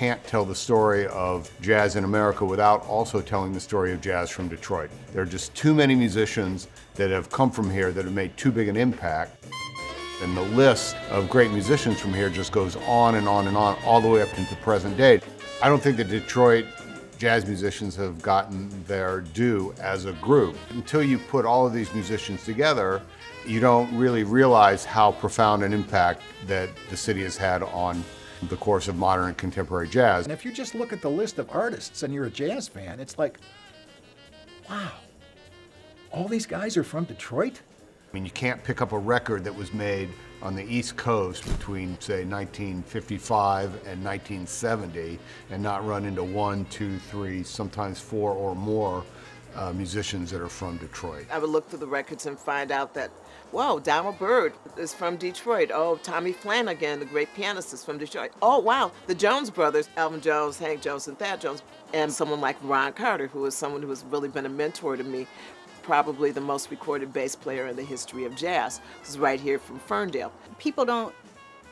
can't tell the story of jazz in America without also telling the story of jazz from Detroit. There are just too many musicians that have come from here that have made too big an impact. And the list of great musicians from here just goes on and on and on, all the way up into the present day. I don't think that Detroit jazz musicians have gotten their due as a group. Until you put all of these musicians together, you don't really realize how profound an impact that the city has had on the course of modern and contemporary jazz. And if you just look at the list of artists and you're a jazz fan, it's like, wow, all these guys are from Detroit? I mean, you can't pick up a record that was made on the East Coast between, say, 1955 and 1970 and not run into one, two, three, sometimes four or more uh, musicians that are from Detroit. I would look through the records and find out that, whoa, Donald Byrd is from Detroit. Oh, Tommy Flanagan, the great pianist, is from Detroit. Oh, wow, the Jones brothers, Elvin Jones, Hank Jones, and Thad Jones, and someone like Ron Carter, who is someone who has really been a mentor to me probably the most recorded bass player in the history of jazz. This is right here from Ferndale. People don't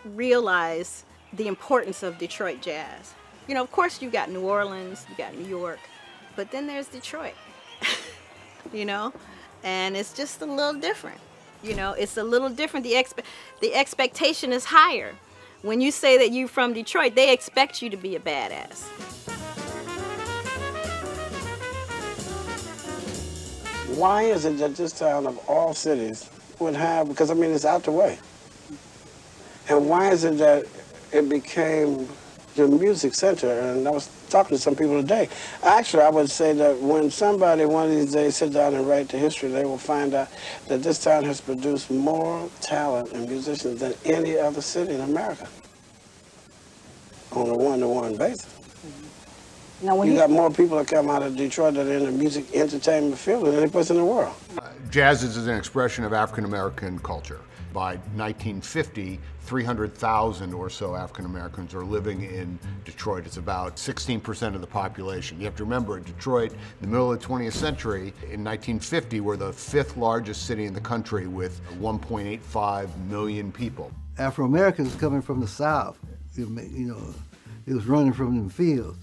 realize the importance of Detroit jazz. You know, of course you've got New Orleans, you've got New York, but then there's Detroit. You know, and it's just a little different. You know, it's a little different. The expe- the expectation is higher. When you say that you're from Detroit, they expect you to be a badass. Why is it that this town of all cities would have, because I mean, it's out the way. And why is it that it became the music center? And that was talking to some people today. Actually, I would say that when somebody one of these days sit down and write the history, they will find out that this town has produced more talent and musicians than any other city in America on a one-to-one basis. Now, when you got more people that come out of Detroit that are in the music entertainment field than any place in the world. Jazz is an expression of African American culture. By 1950, 300,000 or so African Americans are living in Detroit. It's about 16% of the population. You have to remember, Detroit, in the middle of the 20th century, in 1950, we're the fifth largest city in the country with 1.85 million people. Afro Americans coming from the South, you know, it was running from the fields.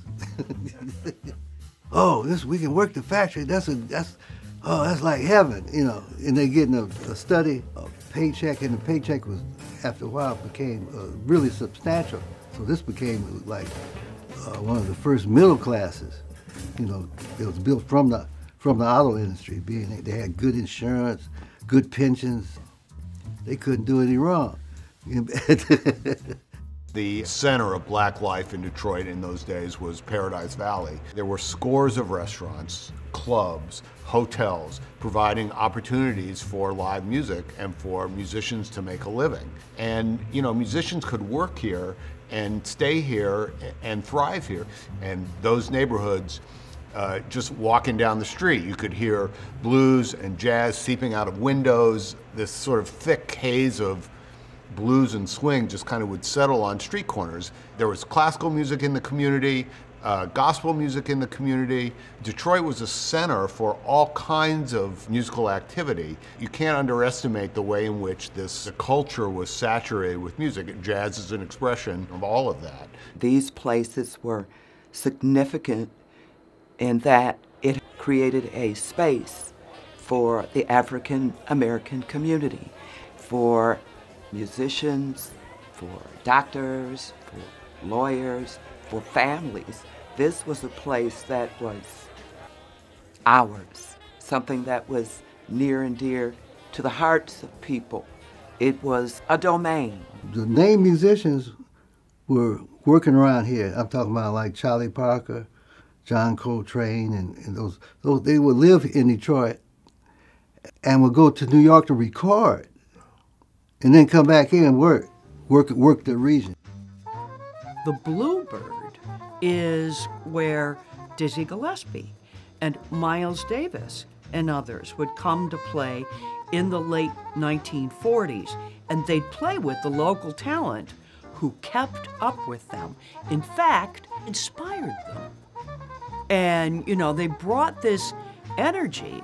oh, this we can work the factory. That's a that's oh that's like heaven, you know. And they getting a, a study, a paycheck, and the paycheck was after a while became uh, really substantial. So this became like uh, one of the first middle classes. You know, it was built from the from the auto industry. Being they had good insurance, good pensions. They couldn't do any wrong. The center of black life in Detroit in those days was Paradise Valley. There were scores of restaurants, clubs, hotels, providing opportunities for live music and for musicians to make a living. And, you know, musicians could work here and stay here and thrive here. And those neighborhoods, uh, just walking down the street, you could hear blues and jazz seeping out of windows, this sort of thick haze of blues and swing just kind of would settle on street corners. There was classical music in the community, uh, gospel music in the community. Detroit was a center for all kinds of musical activity. You can't underestimate the way in which this culture was saturated with music. Jazz is an expression of all of that. These places were significant in that it created a space for the African American community, for musicians, for doctors, for lawyers, for families. This was a place that was ours, something that was near and dear to the hearts of people. It was a domain. The name musicians were working around here. I'm talking about like Charlie Parker, John Coltrane, and, and those, those. They would live in Detroit and would go to New York to record and then come back in and work, work, work the region. The Bluebird is where Dizzy Gillespie and Miles Davis and others would come to play in the late 1940s, and they'd play with the local talent who kept up with them. In fact, inspired them. And, you know, they brought this energy